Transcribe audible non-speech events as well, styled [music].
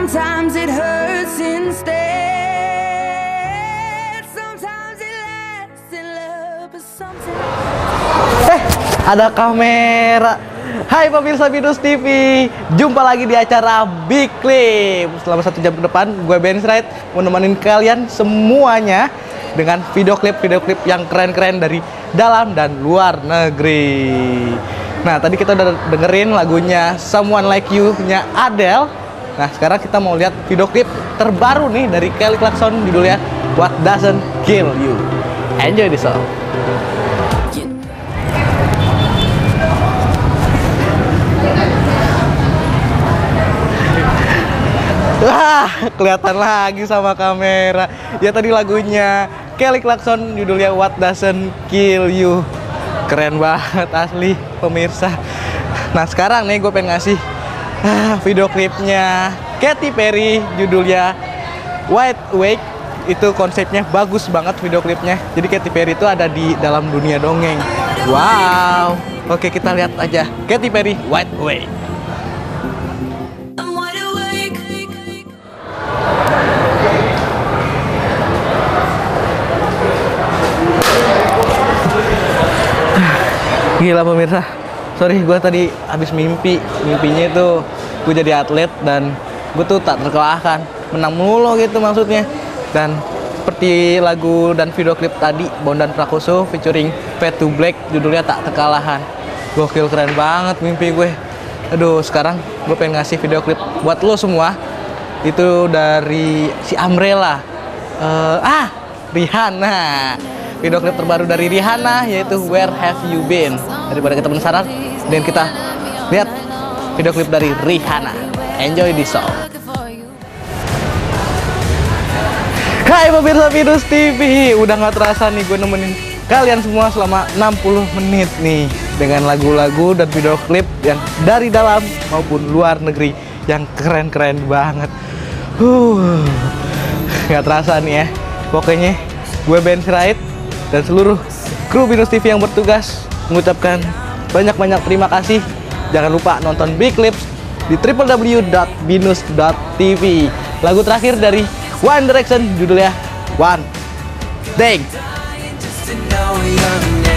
Sometimes it hurts instead. Sometimes it lasts in love, but sometimes. Eh, ada kamera. Hai pemirsa Binus TV, jumpa lagi di acara Big Clip. Selama satu jam ke depan, gue Ben Straight menemani kalian semuanya dengan video klip video klip yang keren-keren dari dalam dan luar negeri. Nah, tadi kita udah dengerin lagunya Someone Like You-nya Adele Nah, sekarang kita mau lihat video klip terbaru nih dari Kelly Clarkson judulnya What Doesn't Kill You. Enjoy this song. [laughs] Wah, kelihatan lagi sama kamera. Ya tadi lagunya Kelly Clarkson judulnya What Doesn't Kill You. Keren banget asli pemirsa. Nah sekarang nih gue pengen ngasih ah, video klipnya Katy Perry judulnya White Wake. Itu konsepnya bagus banget video klipnya. Jadi Katy Perry itu ada di dalam dunia dongeng. Wow. Oke kita lihat aja Katy Perry White Wake. Awake. Gila pemirsa, sorry gue tadi habis mimpi. Mimpinya itu gue jadi atlet dan gue tuh tak terkalahkan Menang mulu gitu maksudnya. Dan seperti lagu dan video klip tadi Bondan Prakoso featuring to Black judulnya tak terkalahkan Gokil keren banget mimpi gue. Aduh sekarang gue pengen ngasih video klip buat lo semua. Itu dari si Umbrella Eh, Ah Rihanna. Video klip terbaru dari Rihanna yaitu Where Have You Been daripada kita penasaran dan kita lihat video klip dari Rihanna. Enjoy this song. Hai pemirsa Virus TV udah nggak terasa nih gue nemenin kalian semua selama 60 menit nih dengan lagu-lagu dan video klip yang dari dalam maupun luar negeri yang keren-keren banget. Huh. Nggak terasa nih ya. Pokoknya gue Ben Sirait dan seluruh kru Binus TV yang bertugas mengucapkan banyak-banyak terima kasih. Jangan lupa nonton Big Clips di www.binus.tv lagu terakhir dari One Direction judulnya One know